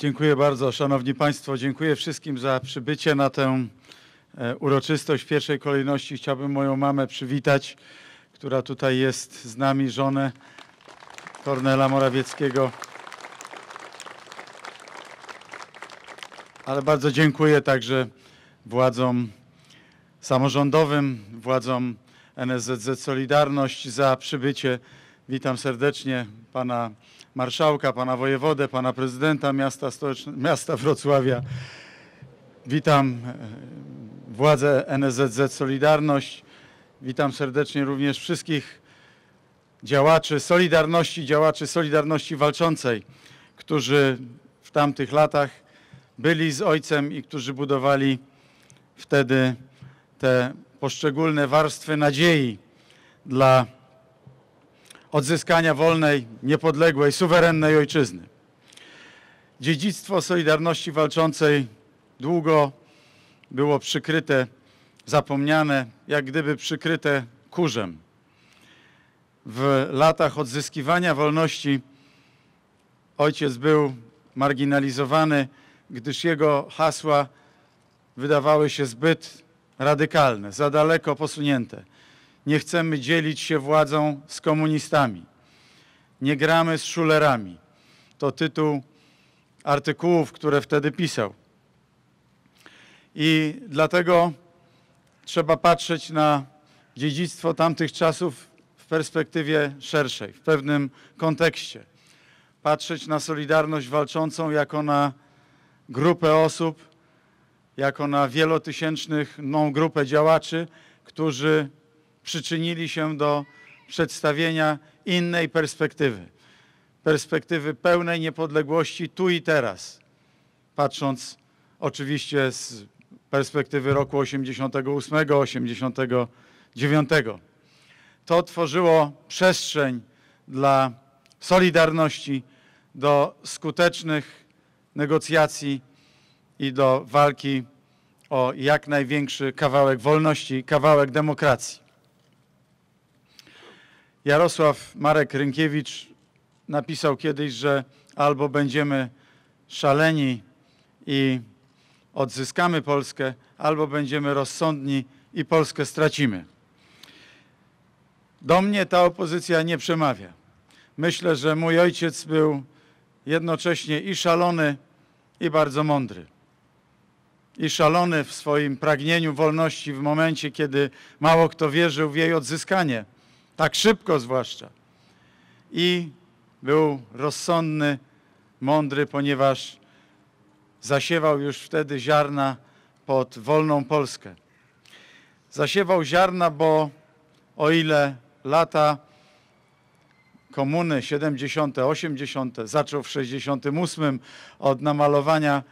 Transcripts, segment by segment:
Dziękuję bardzo, Szanowni Państwo. Dziękuję wszystkim za przybycie na tę e, uroczystość. W pierwszej kolejności chciałbym moją mamę przywitać, która tutaj jest z nami, żonę Kornela Morawieckiego. Ale bardzo dziękuję także władzom samorządowym, władzom NSZZ Solidarność za przybycie. Witam serdecznie pana marszałka, pana wojewodę, pana prezydenta miasta, miasta Wrocławia. Witam e, władze NSZZ Solidarność. Witam serdecznie również wszystkich działaczy Solidarności, działaczy Solidarności Walczącej, którzy w tamtych latach byli z ojcem i którzy budowali wtedy te poszczególne warstwy nadziei dla odzyskania wolnej, niepodległej, suwerennej ojczyzny. Dziedzictwo Solidarności Walczącej długo było przykryte, zapomniane, jak gdyby przykryte kurzem. W latach odzyskiwania wolności ojciec był marginalizowany, gdyż jego hasła wydawały się zbyt radykalne, za daleko posunięte. Nie chcemy dzielić się władzą z komunistami. Nie gramy z szulerami. To tytuł artykułów, które wtedy pisał. I dlatego trzeba patrzeć na dziedzictwo tamtych czasów w perspektywie szerszej, w pewnym kontekście. Patrzeć na Solidarność walczącą jako na grupę osób, jako na wielotysięczną grupę działaczy, którzy przyczynili się do przedstawienia innej perspektywy. Perspektywy pełnej niepodległości tu i teraz. Patrząc oczywiście z perspektywy roku 88, 89. To tworzyło przestrzeń dla Solidarności do skutecznych negocjacji i do walki o jak największy kawałek wolności, kawałek demokracji. Jarosław Marek Rynkiewicz napisał kiedyś, że albo będziemy szaleni i odzyskamy Polskę, albo będziemy rozsądni i Polskę stracimy. Do mnie ta opozycja nie przemawia. Myślę, że mój ojciec był jednocześnie i szalony, i bardzo mądry. I szalony w swoim pragnieniu wolności w momencie, kiedy mało kto wierzył w jej odzyskanie tak szybko zwłaszcza. I był rozsądny, mądry, ponieważ zasiewał już wtedy ziarna pod wolną Polskę. Zasiewał ziarna, bo o ile lata komuny 70., 80., zaczął w 68 od namalowania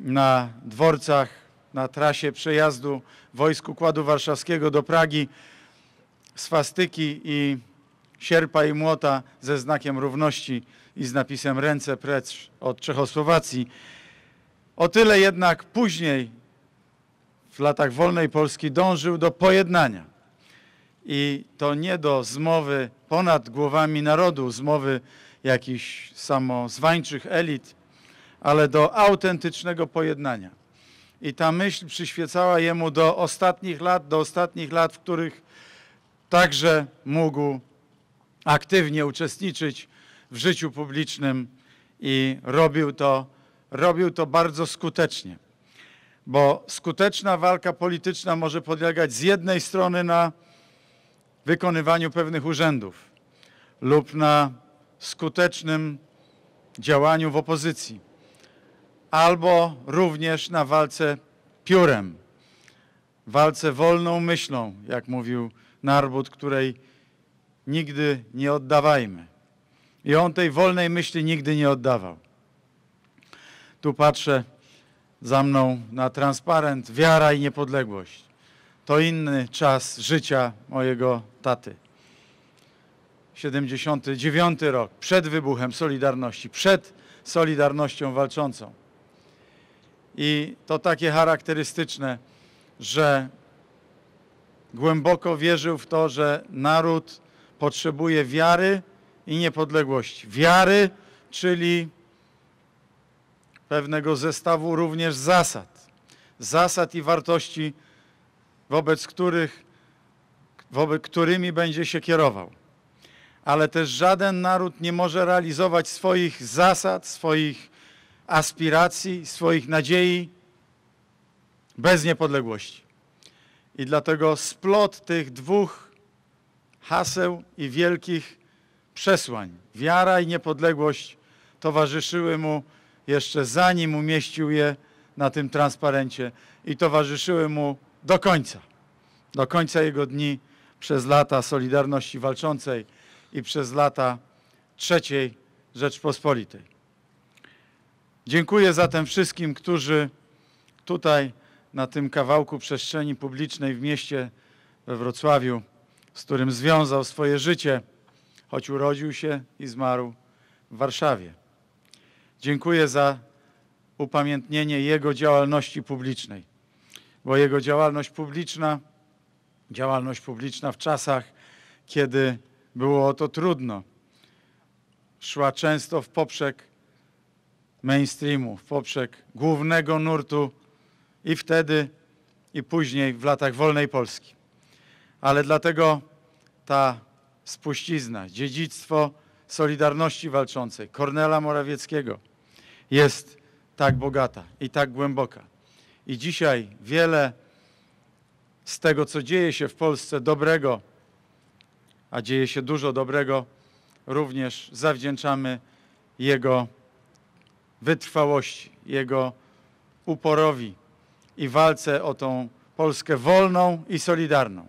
na dworcach, na trasie przejazdu wojsk Układu Warszawskiego do Pragi swastyki i sierpa i młota ze znakiem równości i z napisem ręce precz od Czechosłowacji. O tyle jednak później, w latach wolnej Polski, dążył do pojednania. I to nie do zmowy ponad głowami narodu, zmowy jakichś samozwańczych elit, ale do autentycznego pojednania. I ta myśl przyświecała jemu do ostatnich lat, do ostatnich lat, w których także mógł aktywnie uczestniczyć w życiu publicznym i robił to, robił to bardzo skutecznie. Bo skuteczna walka polityczna może polegać z jednej strony na wykonywaniu pewnych urzędów lub na skutecznym działaniu w opozycji, albo również na walce piórem, walce wolną myślą, jak mówił naród, której nigdy nie oddawajmy. I on tej wolnej myśli nigdy nie oddawał. Tu patrzę za mną na transparent wiara i niepodległość. To inny czas życia mojego taty. 79 rok, przed wybuchem Solidarności, przed Solidarnością walczącą. I to takie charakterystyczne, że głęboko wierzył w to, że naród potrzebuje wiary i niepodległości. Wiary, czyli pewnego zestawu również zasad. Zasad i wartości, wobec których, wobec którymi będzie się kierował. Ale też żaden naród nie może realizować swoich zasad, swoich aspiracji, swoich nadziei bez niepodległości. I dlatego splot tych dwóch haseł i wielkich przesłań, wiara i niepodległość, towarzyszyły mu jeszcze zanim umieścił je na tym transparencie i towarzyszyły mu do końca, do końca jego dni przez lata Solidarności Walczącej i przez lata III Rzeczpospolitej. Dziękuję zatem wszystkim, którzy tutaj na tym kawałku przestrzeni publicznej w mieście we Wrocławiu, z którym związał swoje życie, choć urodził się i zmarł w Warszawie. Dziękuję za upamiętnienie jego działalności publicznej, bo jego działalność publiczna, działalność publiczna w czasach, kiedy było o to trudno, szła często w poprzek mainstreamu, w poprzek głównego nurtu i wtedy, i później w latach wolnej Polski. Ale dlatego ta spuścizna, dziedzictwo Solidarności Walczącej, Kornela Morawieckiego jest tak bogata i tak głęboka. I dzisiaj wiele z tego, co dzieje się w Polsce dobrego, a dzieje się dużo dobrego, również zawdzięczamy Jego wytrwałości, Jego uporowi i walce o tą Polskę wolną i solidarną.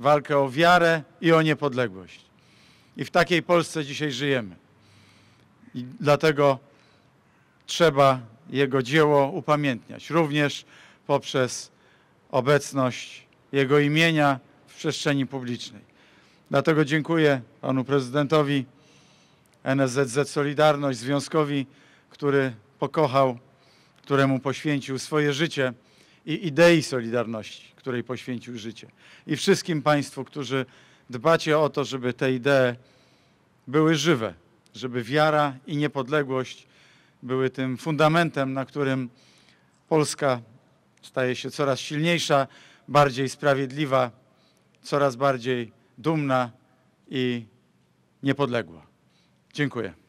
Walkę o wiarę i o niepodległość. I w takiej Polsce dzisiaj żyjemy. I dlatego trzeba Jego dzieło upamiętniać, również poprzez obecność Jego imienia w przestrzeni publicznej. Dlatego dziękuję Panu Prezydentowi, NSZZ Solidarność, Związkowi, który pokochał, któremu poświęcił swoje życie i idei Solidarności, której poświęcił życie. I wszystkim Państwu, którzy dbacie o to, żeby te idee były żywe, żeby wiara i niepodległość były tym fundamentem, na którym Polska staje się coraz silniejsza, bardziej sprawiedliwa, coraz bardziej dumna i niepodległa. Dziękuję.